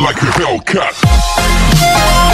Like a Hellcat.